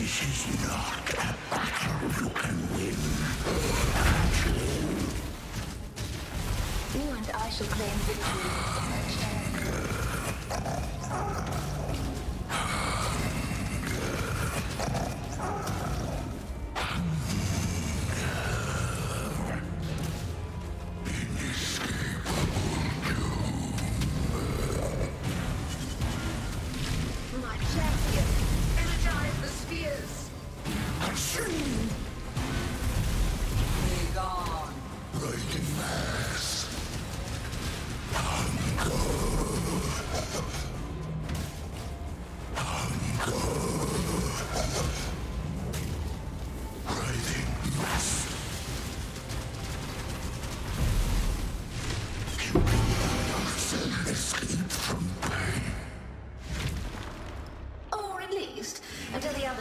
This is not a battle you can win, Actually. You and I shall claim victory. east until the other